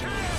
Attack!